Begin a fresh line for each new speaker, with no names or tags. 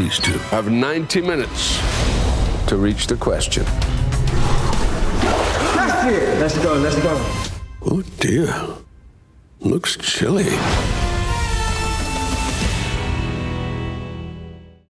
These two have 90 minutes to reach the question.
Let's go, let's go.
Oh dear. Looks chilly.